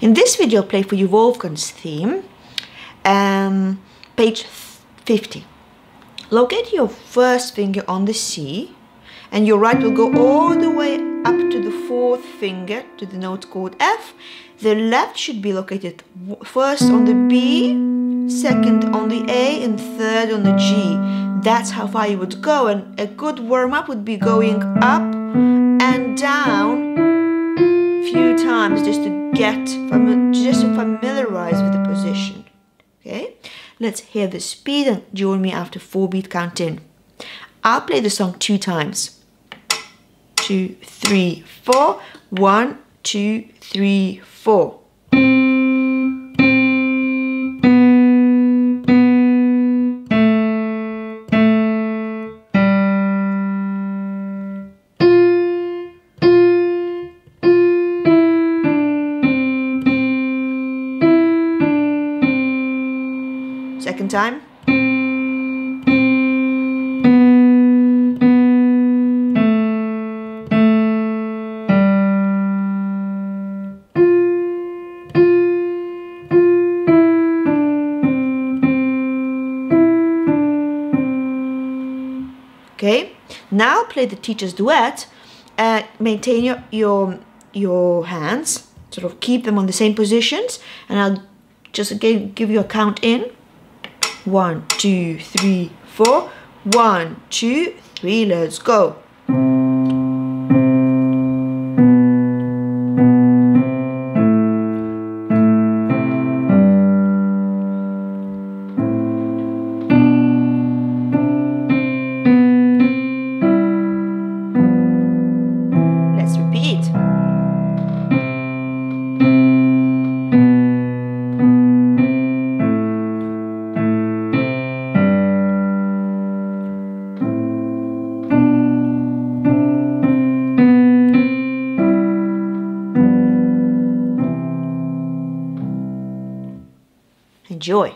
In this video, play for you Wolfgang's theme, um, page 50. Locate your first finger on the C, and your right will go all the way up to the fourth finger, to the note called F. The left should be located first on the B, second on the A, and third on the G. That's how far you would go, and a good warm-up would be going up and down few times just to get just to familiarize with the position. Okay? Let's hear the speed and join me after four beat count in i'll play the song two times. Two three four. One two three four Second time. Okay, now play the teacher's duet. and maintain your, your your hands, sort of keep them on the same positions, and I'll just again give you a count in. One, two, three, four. One, two, three, let's go. Enjoy.